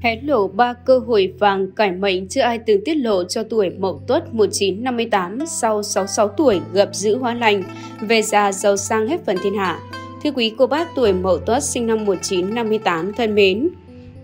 Hé lộ ba cơ hội vàng cải mệnh chưa ai từng tiết lộ cho tuổi Mậu Tuất 1958 sau 66 tuổi gặp giữ hóa lành, về già giàu sang hết phần thiên hạ. Thưa quý cô bác tuổi Mậu Tuất sinh năm 1958 thân mến,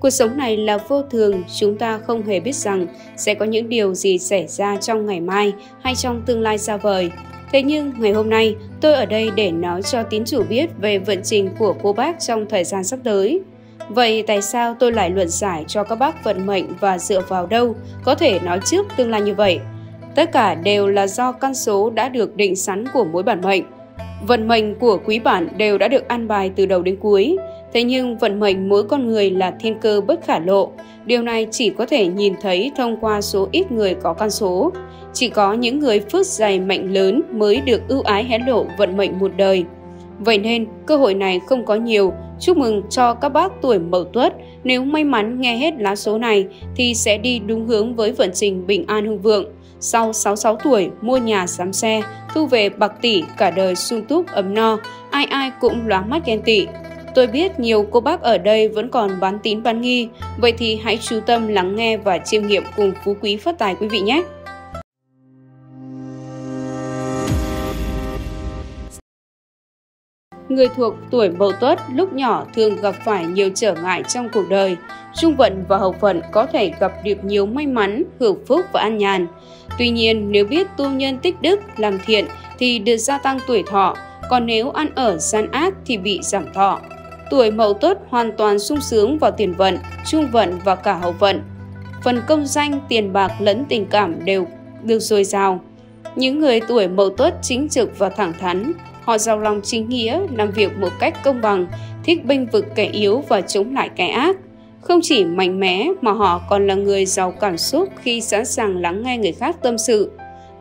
Cuộc sống này là vô thường, chúng ta không hề biết rằng sẽ có những điều gì xảy ra trong ngày mai hay trong tương lai xa vời. Thế nhưng ngày hôm nay, tôi ở đây để nói cho tín chủ biết về vận trình của cô bác trong thời gian sắp tới. Vậy tại sao tôi lại luận giải cho các bác vận mệnh và dựa vào đâu có thể nói trước tương lai như vậy? Tất cả đều là do căn số đã được định sẵn của mỗi bản mệnh. Vận mệnh của quý bản đều đã được an bài từ đầu đến cuối. Thế nhưng vận mệnh mỗi con người là thiên cơ bất khả lộ. Điều này chỉ có thể nhìn thấy thông qua số ít người có căn số. Chỉ có những người phước dày mệnh lớn mới được ưu ái hé lộ vận mệnh một đời. Vậy nên, cơ hội này không có nhiều. Chúc mừng cho các bác tuổi mậu tuất. Nếu may mắn nghe hết lá số này thì sẽ đi đúng hướng với vận trình bình an hưng vượng. Sau 66 tuổi, mua nhà sắm xe, thu về bạc tỷ, cả đời sung túc ấm no, ai ai cũng lóa mắt ghen tị. Tôi biết nhiều cô bác ở đây vẫn còn bán tín bán nghi, vậy thì hãy chú tâm lắng nghe và chiêm nghiệm cùng phú quý phát tài quý vị nhé. Người thuộc tuổi Mậu Tuất lúc nhỏ thường gặp phải nhiều trở ngại trong cuộc đời. Trung vận và hậu vận có thể gặp được nhiều may mắn, hưởng phúc và an nhàn. Tuy nhiên, nếu biết tu nhân tích đức, làm thiện thì được gia tăng tuổi thọ, còn nếu ăn ở gian ác thì bị giảm thọ. Tuổi Mậu Tuất hoàn toàn sung sướng vào tiền vận, trung vận và cả hậu vận. Phần công danh, tiền bạc lẫn tình cảm đều được dồi dào. Những người tuổi Mậu Tuất chính trực và thẳng thắn, Họ giàu lòng chính nghĩa, làm việc một cách công bằng, thích bênh vực kẻ yếu và chống lại kẻ ác. Không chỉ mạnh mẽ mà họ còn là người giàu cảm xúc khi sẵn sàng lắng nghe người khác tâm sự.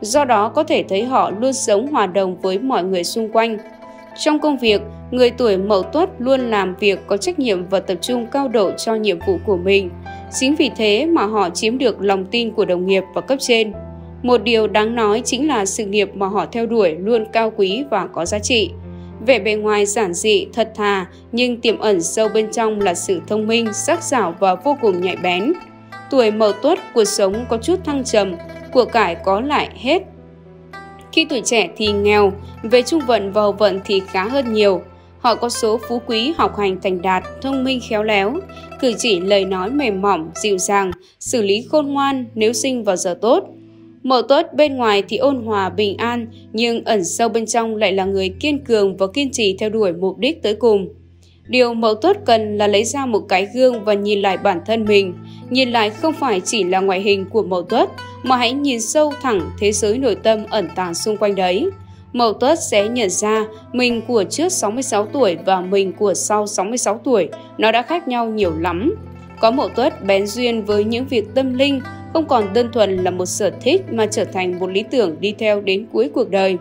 Do đó có thể thấy họ luôn sống hòa đồng với mọi người xung quanh. Trong công việc, người tuổi mậu tuất luôn làm việc có trách nhiệm và tập trung cao độ cho nhiệm vụ của mình. Chính vì thế mà họ chiếm được lòng tin của đồng nghiệp và cấp trên. Một điều đáng nói chính là sự nghiệp mà họ theo đuổi luôn cao quý và có giá trị. Vẻ bề ngoài giản dị, thật thà, nhưng tiềm ẩn sâu bên trong là sự thông minh, sắc sảo và vô cùng nhạy bén. Tuổi mậu tuất, cuộc sống có chút thăng trầm, của cải có lại hết. Khi tuổi trẻ thì nghèo, về trung vận và hậu vận thì khá hơn nhiều. Họ có số phú quý học hành thành đạt, thông minh khéo léo, cử chỉ lời nói mềm mỏng, dịu dàng, xử lý khôn ngoan nếu sinh vào giờ tốt – Mậu Tuất bên ngoài thì ôn hòa bình an, nhưng ẩn sâu bên trong lại là người kiên cường và kiên trì theo đuổi mục đích tới cùng. Điều Mậu Tuất cần là lấy ra một cái gương và nhìn lại bản thân mình. Nhìn lại không phải chỉ là ngoại hình của Mậu Tuất, mà hãy nhìn sâu thẳng thế giới nội tâm ẩn tàng xung quanh đấy. Mậu Tuất sẽ nhận ra mình của trước 66 tuổi và mình của sau 66 tuổi nó đã khác nhau nhiều lắm. Có Mậu Tuất bén duyên với những việc tâm linh, không còn đơn thuần là một sở thích mà trở thành một lý tưởng đi theo đến cuối cuộc đời.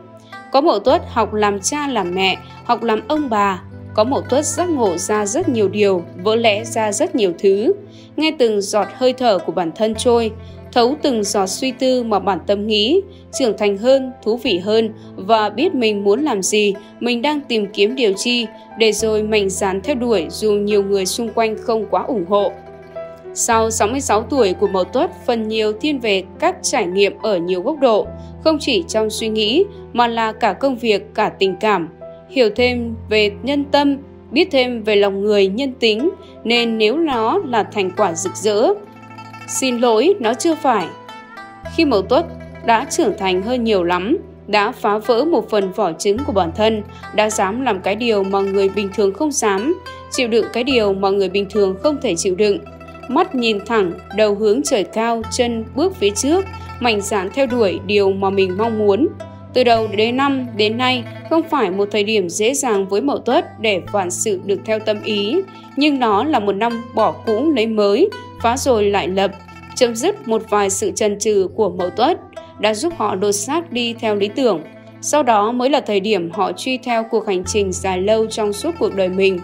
Có mậu tuất học làm cha làm mẹ, học làm ông bà. Có mậu tuất giác ngộ ra rất nhiều điều, vỡ lẽ ra rất nhiều thứ. Nghe từng giọt hơi thở của bản thân trôi, thấu từng giọt suy tư mà bản tâm nghĩ, trưởng thành hơn, thú vị hơn và biết mình muốn làm gì, mình đang tìm kiếm điều chi, để rồi mạnh dạn theo đuổi dù nhiều người xung quanh không quá ủng hộ. Sau 66 tuổi của Mậu Tuất phần nhiều thiên về các trải nghiệm ở nhiều góc độ, không chỉ trong suy nghĩ mà là cả công việc, cả tình cảm. Hiểu thêm về nhân tâm, biết thêm về lòng người nhân tính, nên nếu nó là thành quả rực rỡ, xin lỗi nó chưa phải. Khi Mậu Tuất đã trưởng thành hơn nhiều lắm, đã phá vỡ một phần vỏ trứng của bản thân, đã dám làm cái điều mà người bình thường không dám, chịu đựng cái điều mà người bình thường không thể chịu đựng, mắt nhìn thẳng, đầu hướng trời cao, chân bước phía trước, mạnh dạn theo đuổi điều mà mình mong muốn. Từ đầu đến năm đến nay không phải một thời điểm dễ dàng với Mậu Tuất để vạn sự được theo tâm ý, nhưng nó là một năm bỏ cũ lấy mới, phá rồi lại lập, chấm dứt một vài sự trần trừ của Mậu Tuất, đã giúp họ đột xác đi theo lý tưởng. Sau đó mới là thời điểm họ truy theo cuộc hành trình dài lâu trong suốt cuộc đời mình.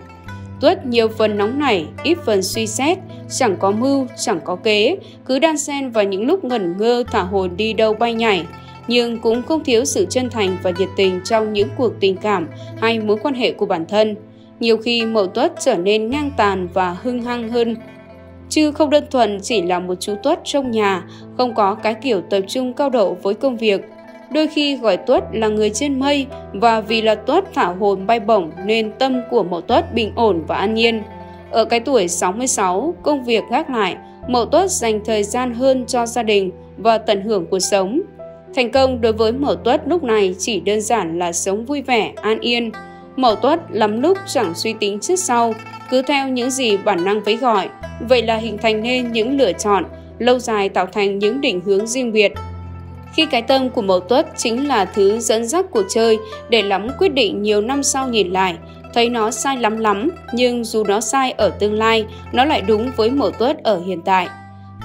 Tuất nhiều phần nóng nảy, ít phần suy xét, chẳng có mưu, chẳng có kế, cứ đan xen vào những lúc ngẩn ngơ thả hồn đi đâu bay nhảy, nhưng cũng không thiếu sự chân thành và nhiệt tình trong những cuộc tình cảm hay mối quan hệ của bản thân. Nhiều khi mậu tuất trở nên ngang tàn và hưng hăng hơn chứ không đơn thuần chỉ là một chú tuất trong nhà, không có cái kiểu tập trung cao độ với công việc. Đôi khi gọi tuất là người trên mây và vì là tuất thả hồn bay bổng nên tâm của mậu tuất bình ổn và an nhiên. Ở cái tuổi 66, công việc gác lại, mậu tuất dành thời gian hơn cho gia đình và tận hưởng cuộc sống. Thành công đối với mậu tuất lúc này chỉ đơn giản là sống vui vẻ, an yên. Mậu tuất lắm lúc chẳng suy tính trước sau, cứ theo những gì bản năng vấy gọi. Vậy là hình thành nên những lựa chọn, lâu dài tạo thành những định hướng riêng biệt. Khi cái tâm của mậu tuất chính là thứ dẫn dắt cuộc chơi để lắm quyết định nhiều năm sau nhìn lại, thấy nó sai lắm lắm, nhưng dù nó sai ở tương lai, nó lại đúng với mậu tuất ở hiện tại.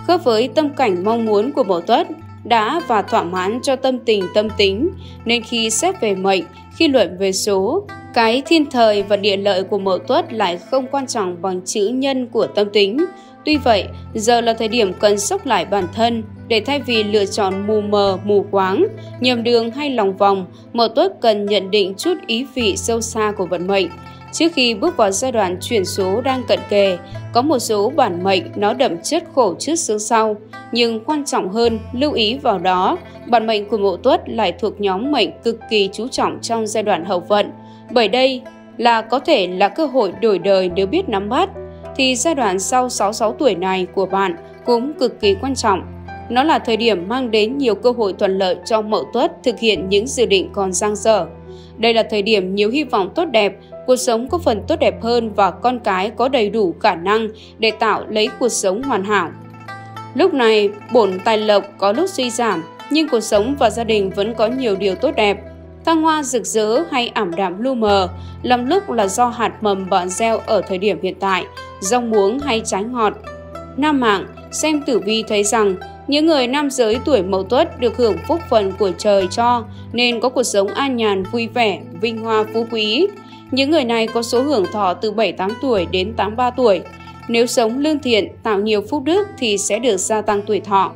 Khớp với tâm cảnh mong muốn của mậu tuất, đã và thỏa mãn cho tâm tình tâm tính, nên khi xét về mệnh, khi luận về số, cái thiên thời và địa lợi của mậu tuất lại không quan trọng bằng chữ nhân của tâm tính. Tuy vậy, giờ là thời điểm cần sốc lại bản thân, để thay vì lựa chọn mù mờ, mù quáng, nhầm đường hay lòng vòng, mậu tuất cần nhận định chút ý vị sâu xa của vận mệnh. Trước khi bước vào giai đoạn chuyển số đang cận kề, có một số bản mệnh nó đậm chất khổ trước xứ sau, nhưng quan trọng hơn, lưu ý vào đó, bản mệnh của mậu tuất lại thuộc nhóm mệnh cực kỳ chú trọng trong giai đoạn hậu vận. Bởi đây là có thể là cơ hội đổi đời nếu biết nắm bắt, thì giai đoạn sau 66 tuổi này của bạn cũng cực kỳ quan trọng. Nó là thời điểm mang đến nhiều cơ hội thuận lợi cho mậu tuất thực hiện những dự định còn dang dở. Đây là thời điểm nhiều hy vọng tốt đẹp, cuộc sống có phần tốt đẹp hơn và con cái có đầy đủ khả năng để tạo lấy cuộc sống hoàn hảo. Lúc này, bổn tài lộc có lúc suy giảm, nhưng cuộc sống và gia đình vẫn có nhiều điều tốt đẹp. Thăng hoa rực rỡ hay ảm đạm lu mờ, lầm lúc là do hạt mầm bạn gieo ở thời điểm hiện tại, rong muống hay trái ngọt. Nam mạng, xem tử vi thấy rằng những người nam giới tuổi mậu tuất được hưởng phúc phần của trời cho nên có cuộc sống an nhàn, vui vẻ, vinh hoa, phú quý. Những người này có số hưởng thọ từ 7-8 tuổi đến 83 tuổi. Nếu sống lương thiện, tạo nhiều phúc đức thì sẽ được gia tăng tuổi thọ.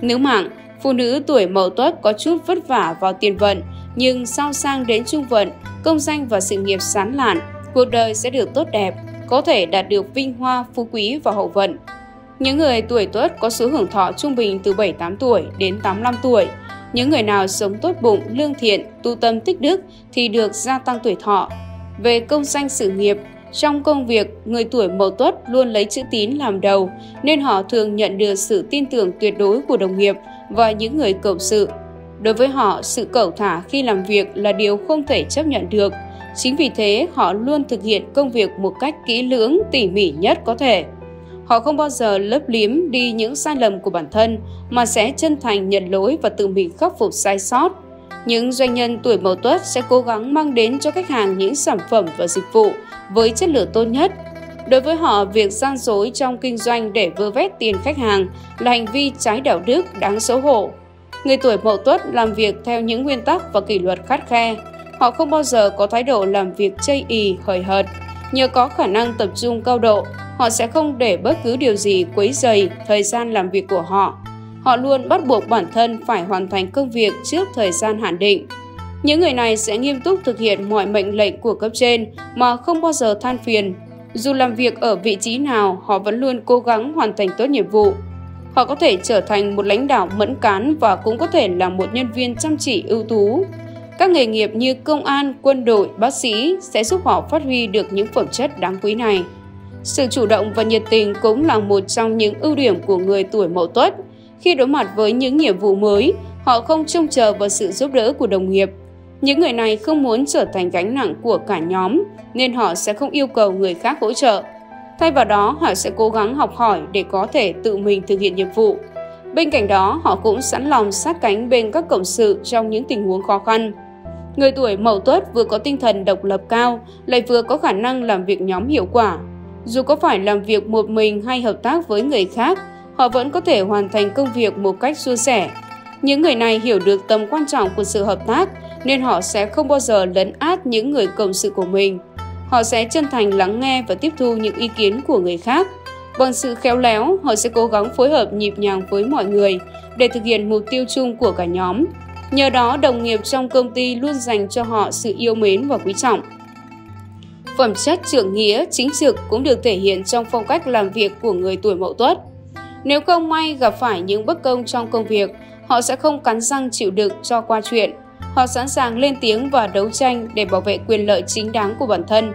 Nữ mạng, phụ nữ tuổi mậu tuất có chút vất vả vào tiền vận, nhưng sau sang đến trung vận, công danh và sự nghiệp sán lạn, cuộc đời sẽ được tốt đẹp, có thể đạt được vinh hoa, phú quý và hậu vận. Những người tuổi tuất có số hưởng thọ trung bình từ 7-8 tuổi đến 85 tuổi. Những người nào sống tốt bụng, lương thiện, tu tâm tích đức thì được gia tăng tuổi thọ. Về công danh sự nghiệp, trong công việc, người tuổi mậu tuất luôn lấy chữ tín làm đầu, nên họ thường nhận được sự tin tưởng tuyệt đối của đồng nghiệp và những người cộng sự. Đối với họ, sự cẩu thả khi làm việc là điều không thể chấp nhận được. Chính vì thế, họ luôn thực hiện công việc một cách kỹ lưỡng, tỉ mỉ nhất có thể. Họ không bao giờ lấp liếm đi những sai lầm của bản thân mà sẽ chân thành nhận lỗi và tự mình khắc phục sai sót. Những doanh nhân tuổi mậu tuất sẽ cố gắng mang đến cho khách hàng những sản phẩm và dịch vụ với chất lượng tốt nhất. Đối với họ, việc gian dối trong kinh doanh để vơ vét tiền khách hàng là hành vi trái đạo đức đáng xấu hổ. Người tuổi mậu tuất làm việc theo những nguyên tắc và kỷ luật khắt khe. Họ không bao giờ có thái độ làm việc chây ì, hời hợt. Nhờ có khả năng tập trung cao độ, họ sẽ không để bất cứ điều gì quấy dày thời gian làm việc của họ. Họ luôn bắt buộc bản thân phải hoàn thành công việc trước thời gian hạn định. Những người này sẽ nghiêm túc thực hiện mọi mệnh lệnh của cấp trên mà không bao giờ than phiền. Dù làm việc ở vị trí nào, họ vẫn luôn cố gắng hoàn thành tốt nhiệm vụ. Họ có thể trở thành một lãnh đạo mẫn cán và cũng có thể là một nhân viên chăm chỉ ưu tú. Các nghề nghiệp như công an, quân đội, bác sĩ sẽ giúp họ phát huy được những phẩm chất đáng quý này. Sự chủ động và nhiệt tình cũng là một trong những ưu điểm của người tuổi mậu tuất. Khi đối mặt với những nhiệm vụ mới, họ không trông chờ vào sự giúp đỡ của đồng nghiệp. Những người này không muốn trở thành gánh nặng của cả nhóm, nên họ sẽ không yêu cầu người khác hỗ trợ. Thay vào đó, họ sẽ cố gắng học hỏi để có thể tự mình thực hiện nhiệm vụ. Bên cạnh đó, họ cũng sẵn lòng sát cánh bên các cộng sự trong những tình huống khó khăn. Người tuổi mậu tuất vừa có tinh thần độc lập cao, lại vừa có khả năng làm việc nhóm hiệu quả, dù có phải làm việc một mình hay hợp tác với người khác, họ vẫn có thể hoàn thành công việc một cách suôn sẻ. Những người này hiểu được tầm quan trọng của sự hợp tác nên họ sẽ không bao giờ lấn át những người cộng sự của mình. Họ sẽ chân thành lắng nghe và tiếp thu những ý kiến của người khác. Bằng sự khéo léo, họ sẽ cố gắng phối hợp nhịp nhàng với mọi người để thực hiện mục tiêu chung của cả nhóm. Nhờ đó, đồng nghiệp trong công ty luôn dành cho họ sự yêu mến và quý trọng. Phẩm chất trưởng nghĩa, chính trực cũng được thể hiện trong phong cách làm việc của người tuổi Mậu Tuất. Nếu không may gặp phải những bất công trong công việc, họ sẽ không cắn răng chịu đựng cho qua chuyện. Họ sẵn sàng lên tiếng và đấu tranh để bảo vệ quyền lợi chính đáng của bản thân.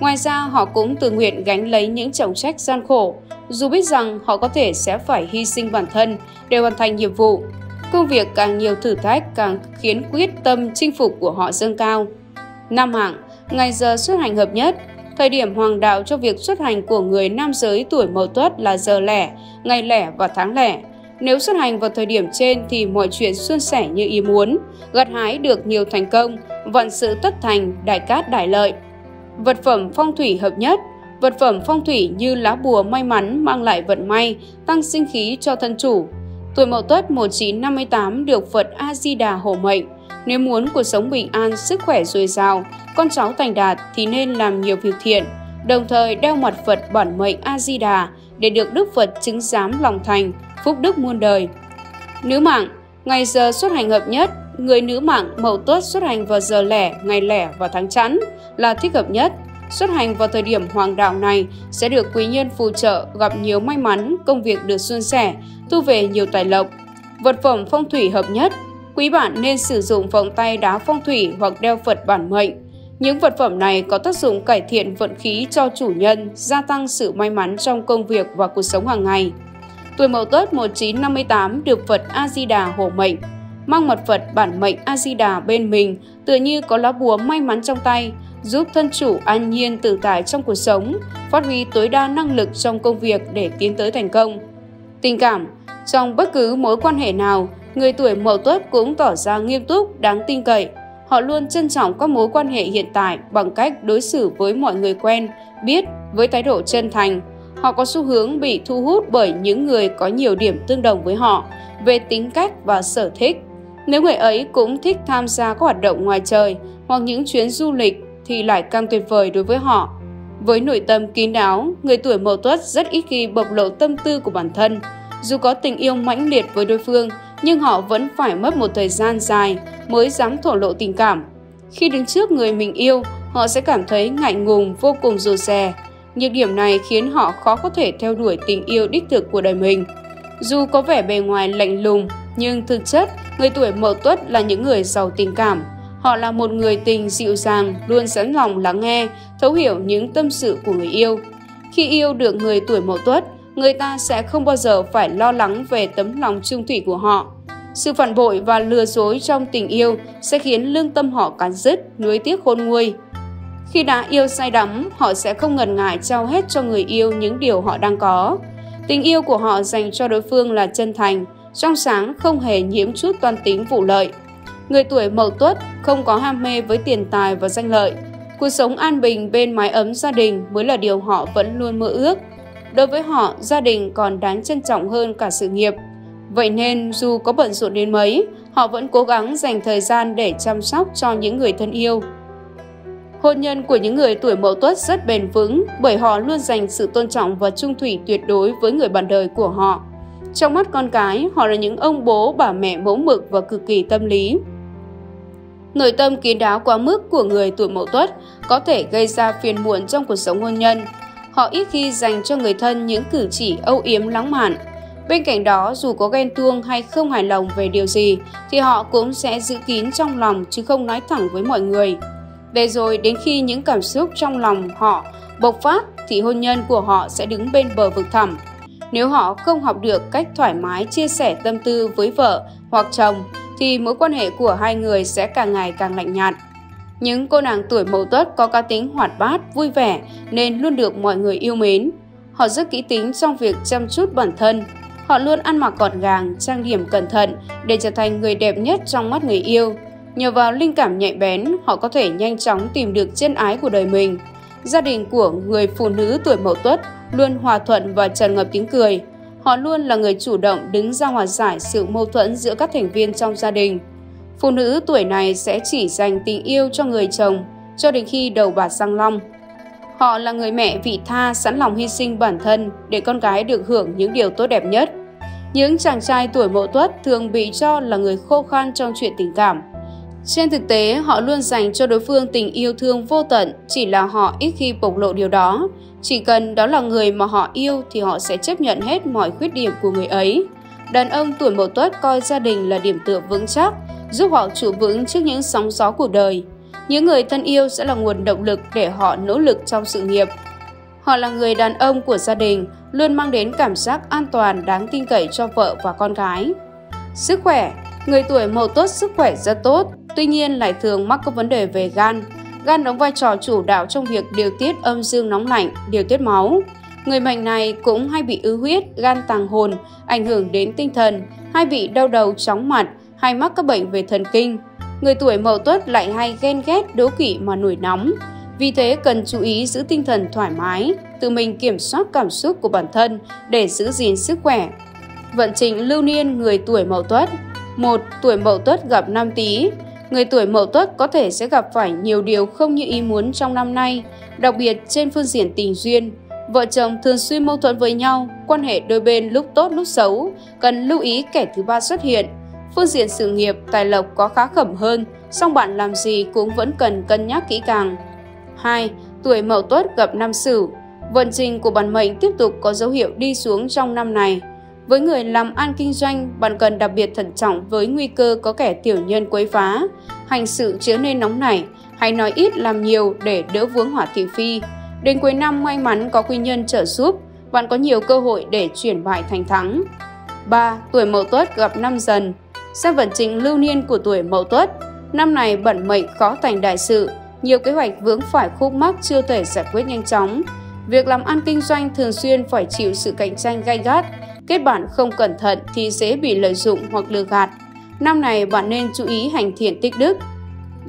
Ngoài ra, họ cũng tự nguyện gánh lấy những trọng trách gian khổ, dù biết rằng họ có thể sẽ phải hy sinh bản thân để hoàn thành nhiệm vụ. Công việc càng nhiều thử thách càng khiến quyết tâm chinh phục của họ dâng cao. Năm hạng, ngày giờ xuất hành hợp nhất, thời điểm hoàng đạo cho việc xuất hành của người nam giới tuổi mậu tuất là giờ lẻ, ngày lẻ và tháng lẻ. Nếu xuất hành vào thời điểm trên thì mọi chuyện suôn sẻ như ý muốn, gặt hái được nhiều thành công, vận sự tất thành, đại cát đại lợi. Vật phẩm phong thủy hợp nhất Vật phẩm phong thủy như lá bùa may mắn mang lại vận may, tăng sinh khí cho thân chủ. Tuổi Mậu Tuất 1958 được Phật A Di Đà hộ mệnh. Nếu muốn cuộc sống bình an, sức khỏe dồi dào, con cháu thành đạt thì nên làm nhiều việc thiện, đồng thời đeo mặt Phật bản mệnh A Di Đà để được Đức Phật chứng giám lòng thành, phúc đức muôn đời. Nữ mạng, ngày giờ xuất hành hợp nhất, người nữ mạng Mậu Tuất xuất hành vào giờ lẻ, ngày lẻ và tháng chẵn là thích hợp nhất. Xuất hành vào thời điểm hoàng đạo này sẽ được quý nhân phù trợ, gặp nhiều may mắn, công việc được suôn sẻ, thu về nhiều tài lộc. Vật phẩm phong thủy hợp nhất, quý bạn nên sử dụng vòng tay đá phong thủy hoặc đeo Phật bản mệnh. Những vật phẩm này có tác dụng cải thiện vận khí cho chủ nhân, gia tăng sự may mắn trong công việc và cuộc sống hàng ngày. Tuổi Mậu Tuất 1958 được Phật A Di Đà hộ mệnh. Mang mật Phật bản mệnh A Di Đà bên mình, tựa như có lá bùa may mắn trong tay, giúp thân chủ an nhiên tự tại trong cuộc sống, phát huy tối đa năng lực trong công việc để tiến tới thành công. Tình cảm Trong bất cứ mối quan hệ nào, người tuổi mậu tuất cũng tỏ ra nghiêm túc, đáng tin cậy. Họ luôn trân trọng các mối quan hệ hiện tại bằng cách đối xử với mọi người quen, biết với thái độ chân thành. Họ có xu hướng bị thu hút bởi những người có nhiều điểm tương đồng với họ về tính cách và sở thích. Nếu người ấy cũng thích tham gia các hoạt động ngoài trời hoặc những chuyến du lịch thì lại càng tuyệt vời đối với họ. Với nội tâm kín đáo, người tuổi mậu tuất rất ít khi bộc lộ tâm tư của bản thân. Dù có tình yêu mãnh liệt với đối phương, nhưng họ vẫn phải mất một thời gian dài mới dám thổ lộ tình cảm. Khi đứng trước người mình yêu, họ sẽ cảm thấy ngại ngùng vô cùng rụt rè. Nhược điểm này khiến họ khó có thể theo đuổi tình yêu đích thực của đời mình. Dù có vẻ bề ngoài lạnh lùng, nhưng thực chất, người tuổi mậu tuất là những người giàu tình cảm, Họ là một người tình dịu dàng, luôn sẵn lòng lắng nghe, thấu hiểu những tâm sự của người yêu. Khi yêu được người tuổi mậu tuất, người ta sẽ không bao giờ phải lo lắng về tấm lòng trung thủy của họ. Sự phản bội và lừa dối trong tình yêu sẽ khiến lương tâm họ cắn rứt, nuối tiếc khôn nguôi. Khi đã yêu say đắm, họ sẽ không ngần ngại trao hết cho người yêu những điều họ đang có. Tình yêu của họ dành cho đối phương là chân thành, trong sáng không hề nhiễm chút toan tính vụ lợi. Người tuổi mậu tuất không có ham mê với tiền tài và danh lợi. Cuộc sống an bình bên mái ấm gia đình mới là điều họ vẫn luôn mơ ước. Đối với họ, gia đình còn đáng trân trọng hơn cả sự nghiệp. Vậy nên dù có bận rộn đến mấy, họ vẫn cố gắng dành thời gian để chăm sóc cho những người thân yêu. Hôn nhân của những người tuổi mậu tuất rất bền vững bởi họ luôn dành sự tôn trọng và trung thủy tuyệt đối với người bạn đời của họ. Trong mắt con cái, họ là những ông bố, bà mẹ mẫu mực và cực kỳ tâm lý. Nội tâm kín đáo quá mức của người tuổi mậu tuất có thể gây ra phiền muộn trong cuộc sống hôn nhân. Họ ít khi dành cho người thân những cử chỉ âu yếm lãng mạn. Bên cạnh đó, dù có ghen tuông hay không hài lòng về điều gì, thì họ cũng sẽ giữ kín trong lòng chứ không nói thẳng với mọi người. Để rồi đến khi những cảm xúc trong lòng họ bộc phát thì hôn nhân của họ sẽ đứng bên bờ vực thẳm. Nếu họ không học được cách thoải mái chia sẻ tâm tư với vợ hoặc chồng thì mối quan hệ của hai người sẽ càng ngày càng lạnh nhạt. Những cô nàng tuổi mậu tuất có cá tính hoạt bát, vui vẻ nên luôn được mọi người yêu mến. Họ rất kỹ tính trong việc chăm chút bản thân. Họ luôn ăn mặc gọn gàng, trang điểm cẩn thận để trở thành người đẹp nhất trong mắt người yêu. Nhờ vào linh cảm nhạy bén, họ có thể nhanh chóng tìm được chân ái của đời mình. Gia đình của người phụ nữ tuổi mậu tuất luôn hòa thuận và tràn ngập tiếng cười. Họ luôn là người chủ động đứng ra hòa giải sự mâu thuẫn giữa các thành viên trong gia đình. Phụ nữ tuổi này sẽ chỉ dành tình yêu cho người chồng cho đến khi đầu bạc sang long. Họ là người mẹ vị tha sẵn lòng hy sinh bản thân để con gái được hưởng những điều tốt đẹp nhất. Những chàng trai tuổi mậu tuất thường bị cho là người khô khan trong chuyện tình cảm. Trên thực tế, họ luôn dành cho đối phương tình yêu thương vô tận, chỉ là họ ít khi bộc lộ điều đó. Chỉ cần đó là người mà họ yêu thì họ sẽ chấp nhận hết mọi khuyết điểm của người ấy. Đàn ông tuổi mậu tuất coi gia đình là điểm tựa vững chắc, giúp họ trụ vững trước những sóng gió của đời. Những người thân yêu sẽ là nguồn động lực để họ nỗ lực trong sự nghiệp. Họ là người đàn ông của gia đình, luôn mang đến cảm giác an toàn đáng tin cậy cho vợ và con gái. Sức khỏe Người tuổi mậu tuất sức khỏe rất tốt, tuy nhiên lại thường mắc các vấn đề về gan. Gan đóng vai trò chủ đạo trong việc điều tiết âm dương nóng lạnh, điều tiết máu. Người mệnh này cũng hay bị ứ huyết, gan tàng hồn, ảnh hưởng đến tinh thần, hay bị đau đầu, chóng mặt, hay mắc các bệnh về thần kinh. Người tuổi mậu tuất lại hay ghen ghét, đố kỵ mà nổi nóng. Vì thế cần chú ý giữ tinh thần thoải mái, tự mình kiểm soát cảm xúc của bản thân để giữ gìn sức khỏe. Vận trình lưu niên người tuổi mậu tuất 1. Tuổi mậu tuất gặp năm tý Người tuổi mậu tuất có thể sẽ gặp phải nhiều điều không như ý muốn trong năm nay, đặc biệt trên phương diện tình duyên. Vợ chồng thường xuyên mâu thuẫn với nhau, quan hệ đôi bên lúc tốt lúc xấu, cần lưu ý kẻ thứ ba xuất hiện. Phương diện sự nghiệp, tài lộc có khá khẩm hơn, song bạn làm gì cũng vẫn cần cân nhắc kỹ càng. 2. Tuổi mậu tuất gặp năm sửu Vận trình của bản mệnh tiếp tục có dấu hiệu đi xuống trong năm này. Với người làm ăn kinh doanh, bạn cần đặc biệt thận trọng với nguy cơ có kẻ tiểu nhân quấy phá, hành sự chứa nên nóng nảy, hay nói ít làm nhiều để đỡ vướng hỏa thị phi. Đến cuối năm may mắn có quy nhân trợ giúp, bạn có nhiều cơ hội để chuyển bại thành thắng. 3. Tuổi Mậu Tuất gặp năm dần. Xem vận trình lưu niên của tuổi Mậu Tuất, năm này bận mệnh khó thành đại sự, nhiều kế hoạch vướng phải khúc mắc chưa thể giải quyết nhanh chóng. Việc làm ăn kinh doanh thường xuyên phải chịu sự cạnh tranh gay gắt, Kết bạn không cẩn thận thì dễ bị lợi dụng hoặc lừa gạt. Năm này bạn nên chú ý hành thiện tích đức.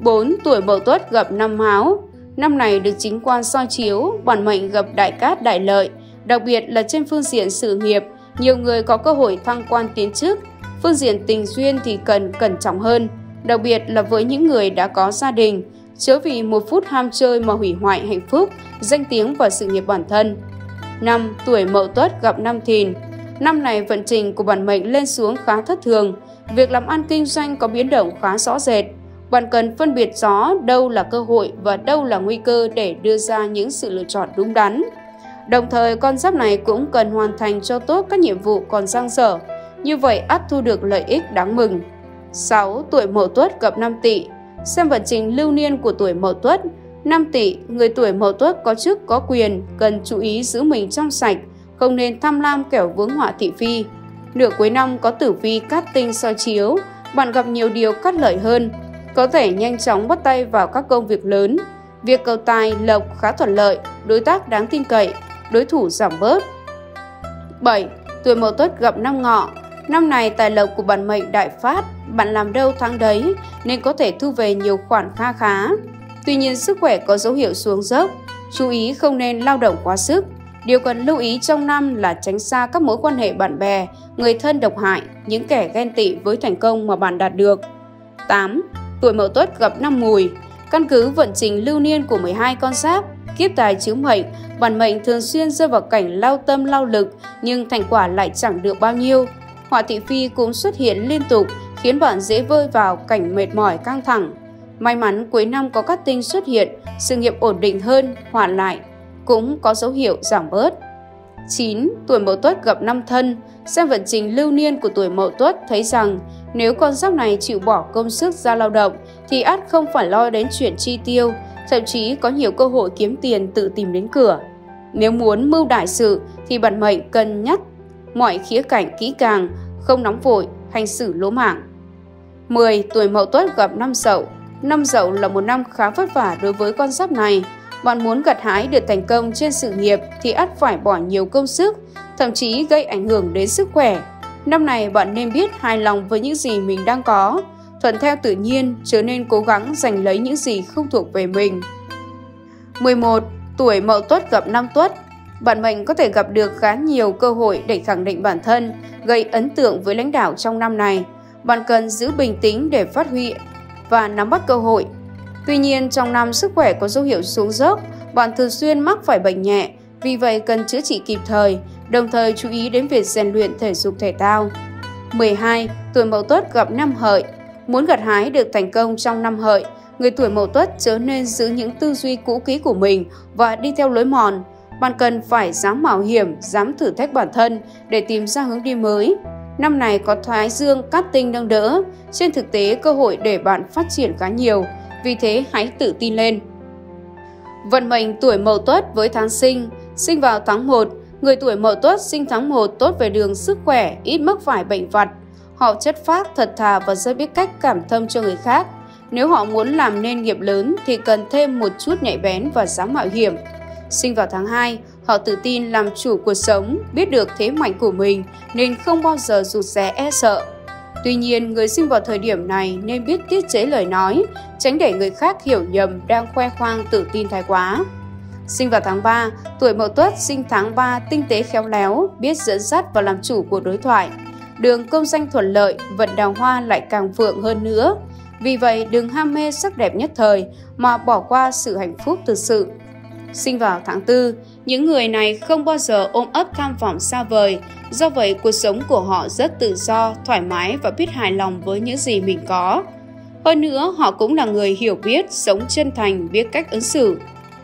4. Tuổi Mậu Tuất gặp năm Mão. Năm này được chính quan soi chiếu, bản mệnh gặp đại cát đại lợi, đặc biệt là trên phương diện sự nghiệp, nhiều người có cơ hội thăng quan tiến chức. Phương diện tình duyên thì cần cẩn trọng hơn, đặc biệt là với những người đã có gia đình, chớ vì một phút ham chơi mà hủy hoại hạnh phúc, danh tiếng và sự nghiệp bản thân. 5. Tuổi Mậu Tuất gặp năm Thìn Năm này vận trình của bản mệnh lên xuống khá thất thường, việc làm ăn kinh doanh có biến động khá rõ rệt. Bạn cần phân biệt rõ đâu là cơ hội và đâu là nguy cơ để đưa ra những sự lựa chọn đúng đắn. Đồng thời, con giáp này cũng cần hoàn thành cho tốt các nhiệm vụ còn dang dở, như vậy ắt thu được lợi ích đáng mừng. 6. Tuổi Mậu Tuất gặp năm Tỵ. Xem vận trình lưu niên của tuổi Mậu Tuất, năm Tỵ, người tuổi Mậu Tuất có chức có quyền, cần chú ý giữ mình trong sạch, không nên tham lam kẻo vướng họa thị phi. Nửa cuối năm có tử vi cát tinh soi chiếu, bạn gặp nhiều điều cắt lợi hơn, có thể nhanh chóng bắt tay vào các công việc lớn. Việc cầu tài, lộc khá thuận lợi, đối tác đáng tin cậy, đối thủ giảm bớt. 7. Tuổi Mậu Tuất gặp năm Ngọ. Năm này tài lộc của bản mệnh đại phát, bạn làm đâu tháng đấy nên có thể thu về nhiều khoản kha khá. Tuy nhiên sức khỏe có dấu hiệu xuống dốc, chú ý không nên lao động quá sức. Điều cần lưu ý trong năm là tránh xa các mối quan hệ bạn bè, người thân độc hại, những kẻ ghen tị với thành công mà bạn đạt được. 8. Tuổi Mậu Tuất gặp năm Mùi. Căn cứ vận trình lưu niên của 12 con giáp, kiếp tài chiếu mệnh, bản mệnh thường xuyên rơi vào cảnh lao tâm lao lực nhưng thành quả lại chẳng được bao nhiêu. Họa thị phi cũng xuất hiện liên tục khiến bạn dễ vơi vào cảnh mệt mỏi căng thẳng. May mắn cuối năm có các tinh xuất hiện, sự nghiệp ổn định hơn, hoàn lại, cũng có dấu hiệu giảm bớt. 9. Tuổi Mậu Tuất gặp năm thân, xem vận trình lưu niên của tuổi Mậu Tuất thấy rằng nếu con giáp này chịu bỏ công sức ra lao động thì ắt không phải lo đến chuyện chi tiêu, thậm chí có nhiều cơ hội kiếm tiền tự tìm đến cửa. Nếu muốn mưu đại sự thì bản mệnh cần nhắc mọi khía cạnh kỹ càng, không nóng vội, hành xử lỗ mảng. 10. Tuổi Mậu Tuất gặp năm Dậu. Năm Dậu là một năm khá vất vả đối với con giáp này bạn muốn gặt hái được thành công trên sự nghiệp thì ắt phải bỏ nhiều công sức, thậm chí gây ảnh hưởng đến sức khỏe. Năm này bạn nên biết hài lòng với những gì mình đang có, thuận theo tự nhiên, trở nên cố gắng giành lấy những gì không thuộc về mình. 11. Tuổi Mậu Tuất gặp năm Tuất Bạn mệnh có thể gặp được khá nhiều cơ hội để khẳng định bản thân, gây ấn tượng với lãnh đạo trong năm này. Bạn cần giữ bình tĩnh để phát huy và nắm bắt cơ hội Tuy nhiên, trong năm sức khỏe có dấu hiệu xuống dốc, bạn thường xuyên mắc phải bệnh nhẹ, vì vậy cần chữa trị kịp thời, đồng thời chú ý đến việc rèn luyện thể dục thể thao. 12. Tuổi Mậu Tuất gặp năm hợi Muốn gặt hái được thành công trong năm hợi, người tuổi mậu tuất chớ nên giữ những tư duy cũ kỹ của mình và đi theo lối mòn. Bạn cần phải dám mạo hiểm, dám thử thách bản thân để tìm ra hướng đi mới. Năm này có Thái Dương cát tinh nâng đỡ, trên thực tế cơ hội để bạn phát triển khá nhiều, vì thế hãy tự tin lên. Vận mệnh tuổi Mậu Tuất với tháng sinh, sinh vào tháng 1, người tuổi Mậu Tuất sinh tháng 1 tốt về đường sức khỏe, ít mắc phải bệnh vặt. Họ chất phác, thật thà và rất biết cách cảm thông cho người khác. Nếu họ muốn làm nên nghiệp lớn thì cần thêm một chút nhạy bén và dám mạo hiểm. Sinh vào tháng 2, họ tự tin làm chủ cuộc sống, biết được thế mạnh của mình nên không bao giờ rụt rè e sợ. Tuy nhiên, người sinh vào thời điểm này nên biết tiết chế lời nói, tránh để người khác hiểu nhầm đang khoe khoang tự tin thái quá. Sinh vào tháng 3, tuổi Mậu Tuất sinh tháng 3 tinh tế khéo léo, biết dẫn dắt và làm chủ cuộc đối thoại. Đường công danh thuận lợi, vận đào hoa lại càng vượng hơn nữa. Vì vậy, đừng ham mê sắc đẹp nhất thời mà bỏ qua sự hạnh phúc thực sự. Sinh vào tháng 4, những người này không bao giờ ôm ấp tham vọng xa vời, do vậy cuộc sống của họ rất tự do, thoải mái và biết hài lòng với những gì mình có. Hơn nữa, họ cũng là người hiểu biết, sống chân thành, biết cách ứng xử.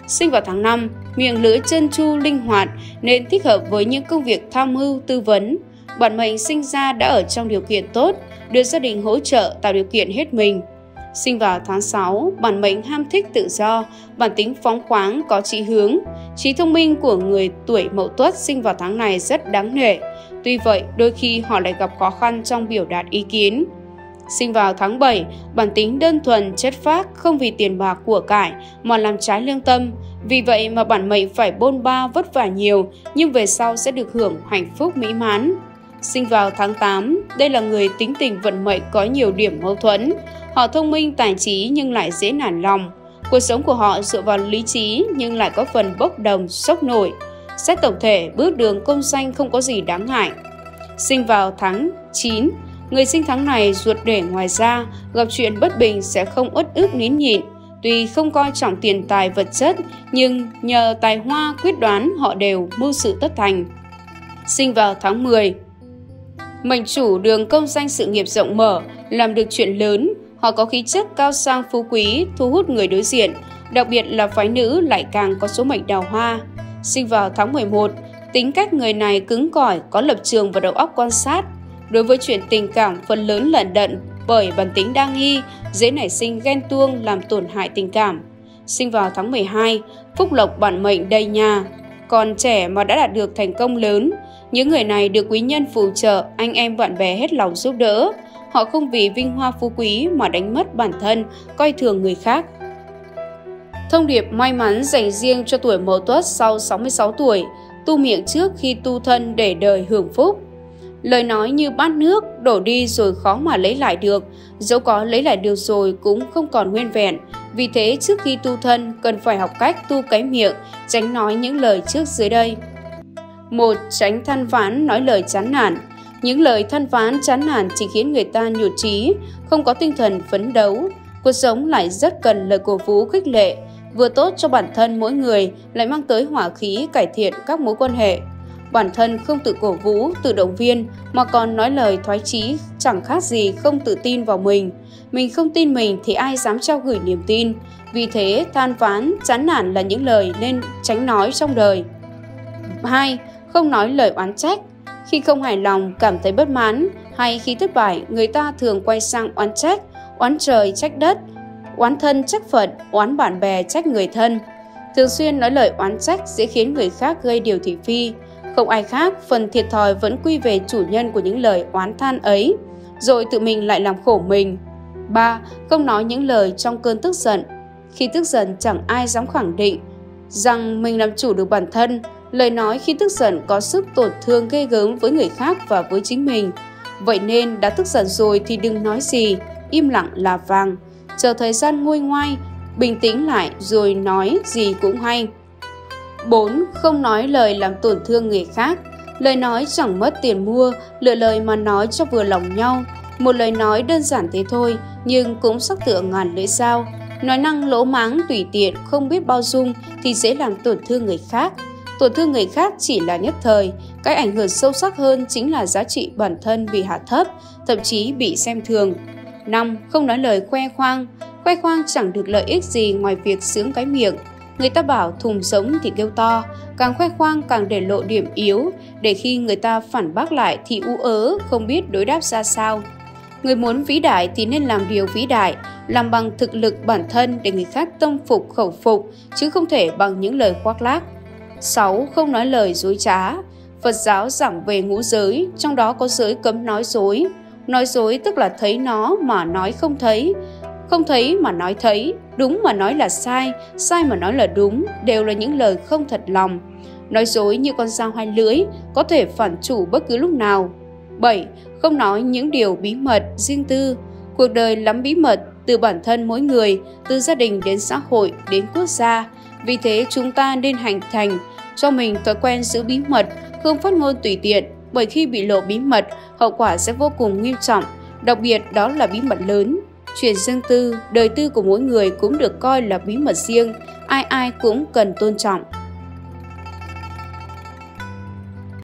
Sinh vào tháng 5, miệng lưỡi chân chu linh hoạt nên thích hợp với những công việc tham mưu, tư vấn. Bản mệnh sinh ra đã ở trong điều kiện tốt, được gia đình hỗ trợ tạo điều kiện hết mình – Sinh vào tháng 6, bản mệnh ham thích tự do, bản tính phóng khoáng có trí hướng. Trí thông minh của người tuổi mậu tuất sinh vào tháng này rất đáng nể. Tuy vậy, đôi khi họ lại gặp khó khăn trong biểu đạt ý kiến. Sinh vào tháng 7, bản tính đơn thuần, chất phác, không vì tiền bạc của cải mà làm trái lương tâm. Vì vậy mà bản mệnh phải bôn ba vất vả nhiều, nhưng về sau sẽ được hưởng hạnh phúc mỹ mãn. Sinh vào tháng 8, đây là người tính tình vận mệnh có nhiều điểm mâu thuẫn. Họ thông minh tài trí nhưng lại dễ nản lòng. Cuộc sống của họ dựa vào lý trí nhưng lại có phần bốc đồng, sốc nổi. Xét tổng thể, bước đường công danh không có gì đáng ngại. Sinh vào tháng 9, người sinh tháng này ruột để ngoài ra, gặp chuyện bất bình sẽ không uất ức nín nhịn. Tuy không coi trọng tiền tài vật chất, nhưng nhờ tài hoa quyết đoán họ đều mưu sự tất thành. Sinh vào tháng 10, Mệnh chủ đường công danh sự nghiệp rộng mở, làm được chuyện lớn, họ có khí chất cao sang phú quý, thu hút người đối diện, đặc biệt là phái nữ lại càng có số mệnh đào hoa. Sinh vào tháng 11, tính cách người này cứng cỏi, có lập trường và đầu óc quan sát. Đối với chuyện tình cảm phần lớn lận đận bởi bản tính đa nghi, dễ nảy sinh ghen tuông làm tổn hại tình cảm. Sinh vào tháng 12, phúc lộc bản mệnh đầy nhà, còn trẻ mà đã đạt được thành công lớn, những người này được quý nhân phù trợ, anh em bạn bè hết lòng giúp đỡ. Họ không vì vinh hoa phú quý mà đánh mất bản thân, coi thường người khác. Thông điệp may mắn dành riêng cho tuổi Mậu Tuất sau 66 tuổi, tu miệng trước khi tu thân để đời hưởng phúc. Lời nói như bát nước, đổ đi rồi khó mà lấy lại được, dẫu có lấy lại được rồi cũng không còn nguyên vẹn. Vì thế trước khi tu thân cần phải học cách tu cái miệng, tránh nói những lời trước dưới đây. một Tránh than ván nói lời chán nản. Những lời than ván chán nản chỉ khiến người ta nhụt chí, không có tinh thần phấn đấu. Cuộc sống lại rất cần lời cổ vũ khích lệ, vừa tốt cho bản thân mỗi người lại mang tới hỏa khí cải thiện các mối quan hệ. Bản thân không tự cổ vũ, tự động viên mà còn nói lời thoái chí chẳng khác gì không tự tin vào mình. Mình không tin mình thì ai dám trao gửi niềm tin. Vì thế, than ván, chán nản là những lời nên tránh nói trong đời. 2. Không nói lời oán trách. Khi không hài lòng, cảm thấy bất mãn hay khi thất bại, người ta thường quay sang oán trách, oán trời trách đất, oán thân trách phật, oán bạn bè trách người thân. Thường xuyên nói lời oán trách sẽ khiến người khác gây điều thị phi. Không ai khác, phần thiệt thòi vẫn quy về chủ nhân của những lời oán than ấy, rồi tự mình lại làm khổ mình. 3. Không nói những lời trong cơn tức giận. Khi tức giận chẳng ai dám khẳng định rằng mình làm chủ được bản thân. Lời nói khi tức giận có sức tổn thương ghê gớm với người khác và với chính mình. Vậy nên đã tức giận rồi thì đừng nói gì, im lặng là vàng. Chờ thời gian nguôi ngoai, bình tĩnh lại rồi nói gì cũng hay. 4. Không nói lời làm tổn thương người khác. Lời nói chẳng mất tiền mua, lựa lời mà nói cho vừa lòng nhau. Một lời nói đơn giản thế thôi, nhưng cũng sắc tựa ngàn lưỡi dao. Nói năng lỗ máng tùy tiện, không biết bao dung thì dễ làm tổn thương người khác. Tổn thương người khác chỉ là nhất thời, cái ảnh hưởng sâu sắc hơn chính là giá trị bản thân bị hạ thấp, thậm chí bị xem thường. 5. Không nói lời khoe khoang. Khoe khoang chẳng được lợi ích gì ngoài việc sướng cái miệng. Người ta bảo thùng sống thì kêu to, càng khoe khoang càng để lộ điểm yếu, để khi người ta phản bác lại thì u ớ, không biết đối đáp ra sao. Người muốn vĩ đại thì nên làm điều vĩ đại, làm bằng thực lực bản thân để người khác tâm phục khẩu phục, chứ không thể bằng những lời khoác lác. 6. Không nói lời dối trá. Phật giáo giảng về ngũ giới, trong đó có giới cấm nói dối. Nói dối tức là thấy nó mà nói không thấy, không thấy mà nói thấy, đúng mà nói là sai, sai mà nói là đúng, đều là những lời không thật lòng. Nói dối như con dao hai lưỡi, có thể phản chủ bất cứ lúc nào. 7. Không nói những điều bí mật, riêng tư. Cuộc đời lắm bí mật, từ bản thân mỗi người, từ gia đình đến xã hội, đến quốc gia. Vì thế chúng ta nên hành thành cho mình thói quen giữ bí mật, không phát ngôn tùy tiện, bởi khi bị lộ bí mật, hậu quả sẽ vô cùng nghiêm trọng, đặc biệt đó là bí mật lớn. Chuyện riêng tư, đời tư của mỗi người cũng được coi là bí mật riêng, ai ai cũng cần tôn trọng.